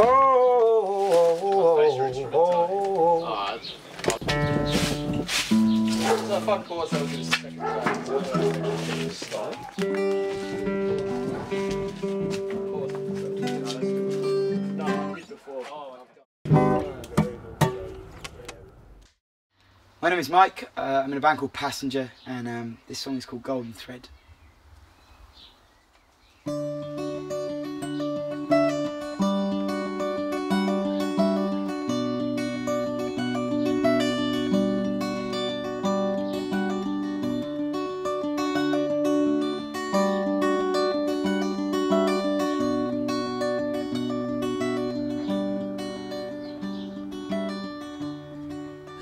My name is Mike. Uh, I'm in a band called Passenger, and um, this song is called Golden Thread.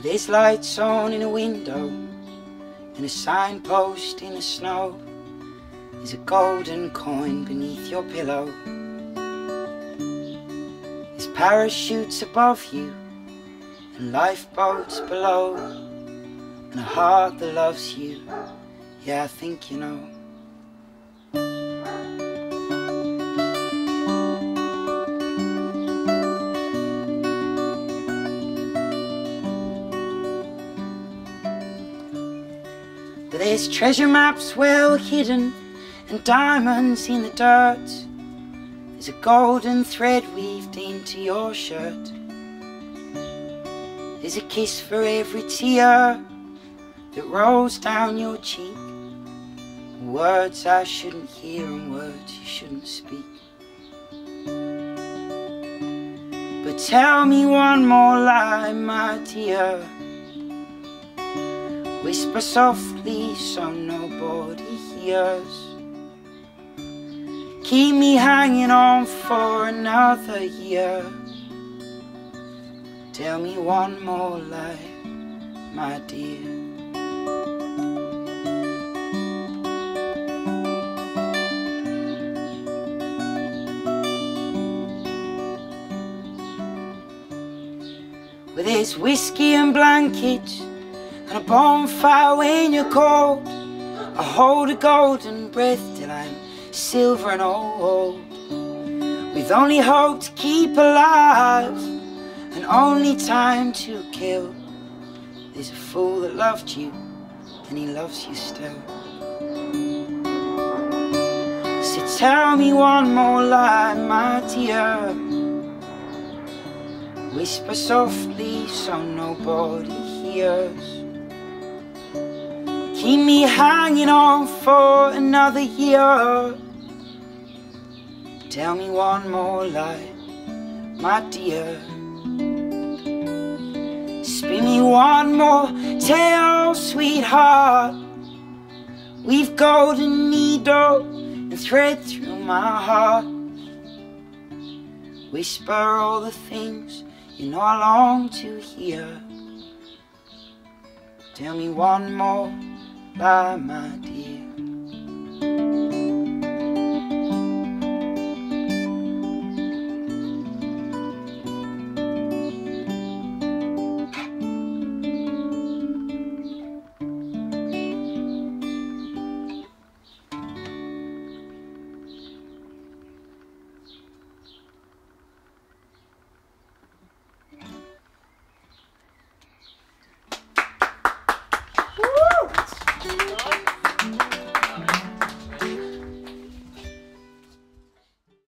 There's lights on in a window and a signpost in the snow. There's a golden coin beneath your pillow. There's parachutes above you and lifeboats below. And a heart that loves you. Yeah, I think you know. There's treasure maps well hidden and diamonds in the dirt. There's a golden thread weaved into your shirt. There's a kiss for every tear that rolls down your cheek. Words I shouldn't hear and words you shouldn't speak. But tell me one more lie, my dear. Whisper softly so nobody hears. Keep me hanging on for another year. Tell me one more lie, my dear. With his whiskey and blankets and a bonfire when you're cold. I hold a golden breath till I'm silver and old. With only hope to keep alive and only time to kill. There's a fool that loved you and he loves you still. So tell me one more lie, my dear. Whisper softly so nobody hears. Keep me hanging on for another year. Tell me one more lie, my dear. Spin me one more tale, sweetheart. We've golden needle and thread through my heart. Whisper all the things you know I long to hear. Tell me one more lie, my dear.